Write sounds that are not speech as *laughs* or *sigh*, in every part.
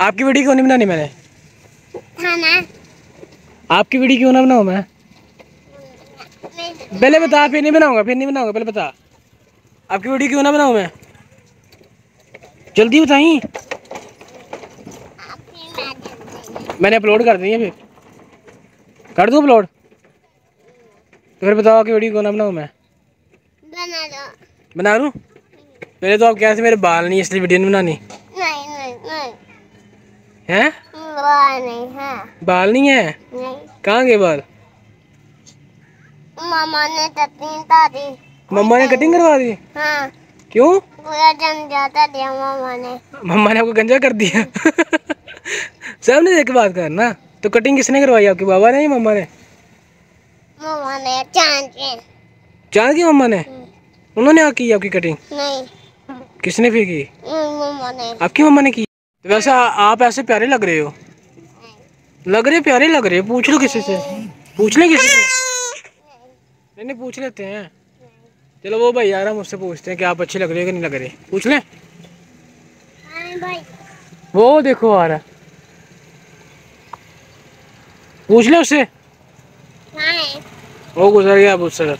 आपकी वीडियो क्यों नहीं बनानी मैंने? आपकी वीडियो क्यों ना बनाऊँ मैं? पहले बता फिर नहीं बनाऊँगा फिर नहीं बनाऊँगा पहले बता। आपकी वीडियो क्यों ना बनाऊँ मैं? जल्दी बताई। मैंने अपलोड कर दी है फिर। कर दूँ अपलोड? तो फिर बताओ कि वीडियो क्यों ना बनाऊँ मैं? बना दो। बना लूँ पहले तो आप कह रहे थे मेरे बाल नहीं इसलिए वीडियो नहीं बनानी। नहीं नहीं नहीं। हैं? वो नहीं है। बाल नहीं है? नहीं। कहाँ गए बाल? मामा ने तत्ती दादी मम्मा ने कटिंग करवा दी? हाँ। क्यों? पूरा जम जाता दिया मामा ने। मम्मा ने आपको गंजा कर दिया। सामने देख के बात करना। तो कटिंग किसने करवाई? आपके बाबा ने या मम्मा ने? मामा ने चाँद चाँद की मम्मा ने? उन्होंने आ की आपकी कटिंग? नहीं। किसने फिर की? मामा ने। आपकी मम्मा ने की? तो वैसे आप ऐसे प्यारे लग रहे हो? लग रहे प्यारे लग रहे पूछ लो किसी से। पूछ ले किसी से। नहीं नहीं, पूछ लेते हैं। चलो वो भाई यार उससे पूछते हैं कि आप अच्छे लग रहे हो कि नहीं लग रहे। पूछ लें। वो देखो आ रहा पूछ ले उससे वो गुजर गया अब उससे।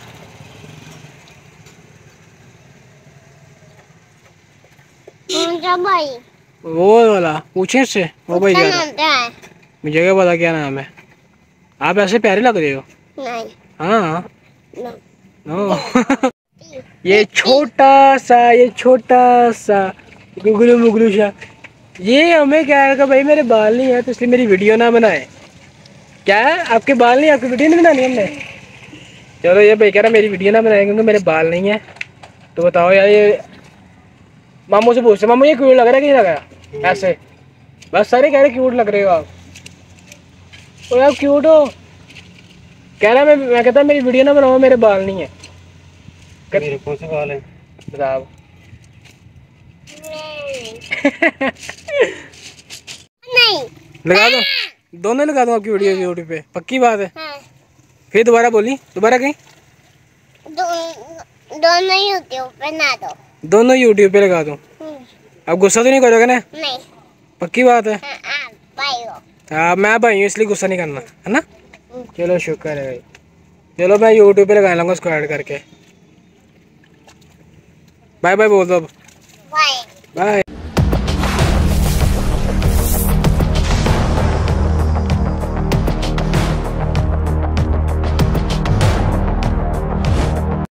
भाई। वो वाला पूछे उससे वो भाई जा रहा क्या मुझे क्या पता क्या नाम है। आप ऐसे प्यारे लग रहे हो। नहीं। हाँ। नो। *laughs* ये छोटा सा ये छोटा सा गुगलू मुगलू सा। ये हमें क्या है भाई मेरे बाल नहीं है तो इसलिए मेरी वीडियो ना बनाए। क्या है? आपके बाल नहीं आपकी वीडियो नहीं बनानी हमने? चलो ये भाई कह रहा मेरी वीडियो ना बनाए क्योंकि मेरे बाल नहीं है। तो बताओ यार ये मामू से पूछते मामू ये क्यूट लग रहा है कि नहीं लग रहा? ऐसे। बस सारे कह रहे क्यूट लग रहे हो आप। और आप क्यूट हो। कह रहा मैं मैं कहता मेरी वीडियो ना बनाओ मेरे बाल नहीं है। मेरे कौन से बाल है? बताओ। नहीं। लगा दो। दोनों लगा दो आपकी वीडियो यूट्यूब पे पक्की बात है। हाँ। फिर दोबारा बोली। दोबारा कहीं? दो दोनों यूट्यूब पे ना दो। दोनों यूट्यूब पे लगा दो। अब गुस्सा तो नहीं करोगे ना? नहीं। पक्की बात है? हाँ हाँ हाँ। मैं भाई हूँ इसलिए गुस्सा नहीं करना है ना? हम्म। चलो शुक्र है भाई। चलो मैं यूट्यूब पे लगा लूँगा उसको ऐड करके। बाय बाय बोल दो अब। बाय